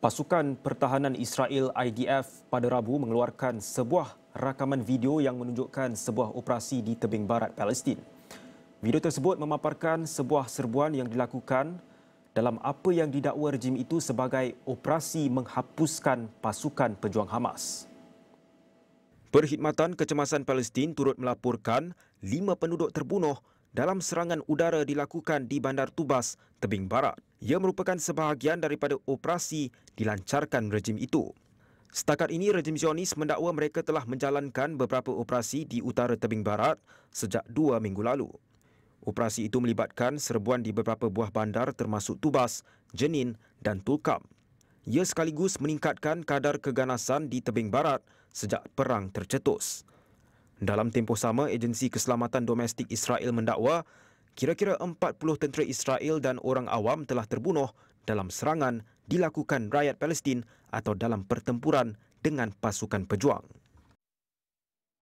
Pasukan Pertahanan Israel IDF pada Rabu mengeluarkan sebuah rakaman video yang menunjukkan sebuah operasi di tebing barat Palestin. Video tersebut memaparkan sebuah serbuan yang dilakukan dalam apa yang didakwa rejim itu sebagai operasi menghapuskan pasukan pejuang Hamas. Perkhidmatan Kecemasan Palestin turut melaporkan lima penduduk terbunuh dalam serangan udara dilakukan di Bandar Tubas, Tebing Barat. Ia merupakan sebahagian daripada operasi dilancarkan rejim itu. Setakat ini, rejim Zionis mendakwa mereka telah menjalankan beberapa operasi di utara tebing barat sejak dua minggu lalu. Operasi itu melibatkan serbuan di beberapa buah bandar termasuk Tubas, Jenin dan Tulkam. Ia sekaligus meningkatkan kadar keganasan di tebing barat sejak perang tercetus. Dalam tempoh sama, Agensi Keselamatan Domestik Israel mendakwa kira-kira 40 tentera Israel dan orang awam telah terbunuh dalam serangan dilakukan rakyat Palestin atau dalam pertempuran dengan pasukan pejuang.